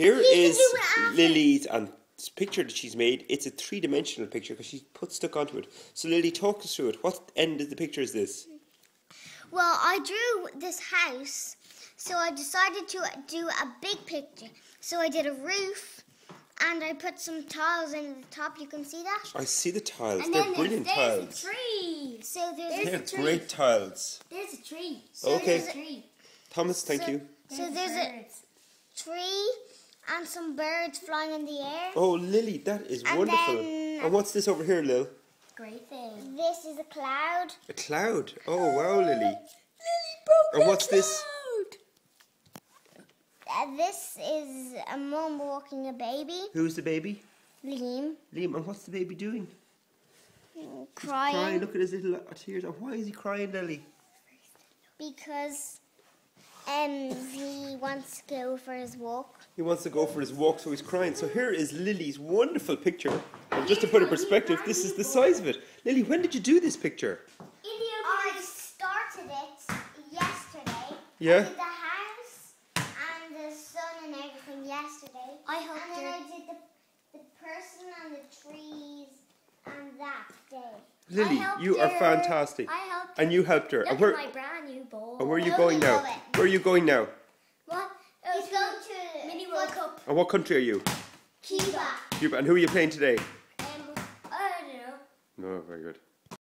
Here You can is do it after. Lilly's and picture that she's made. It's a three dimensional picture because she's put stuck onto it. So Lilly, talk us through it. What end of the picture is this? Well, I drew this house, so I decided to do a big picture. So I did a roof, and I put some tiles in the top. You can see that. I see the tiles. And They're then brilliant there's, there's tiles. a tree. So there's, There's They're a tree. great tiles. There's a tree. Okay. There's a tree. Thomas, thank So- you. so there's a tree and some birds flying in the air. Oh, Lilly, that is And wonderful. then- and what's this over here, Lil? Great thing. This is a cloud. A cloud. Oh, wow, Lilly. Lilly broke And the what's this? Uh, this is a mum walking a baby. Who's the baby? Liam Liam. And what's the baby doing? crying, Crying. Look at his little tears. And why is he crying, Lilly? because um he wants to go for his walk. He wants to go for his walk, so he's crying. So here is Lilly's wonderful picture. And just to put in perspective, this is the size of it. Lilly, when did you do this picture? I started it yesterday. Yeah? I did the house and the sun and everything yesterday. I helped And then her. I did the, the person and the trees and that day. Lilly, helped you are fantastic. I helped And you helped her. Look And at where, my brand new ball. and where are you going now? Where are you going now? What? He's Oh, going to Mini World Cup. And what country are you? Cuba. Cuba. And who are you playing today? Um, I don't know. No, very good.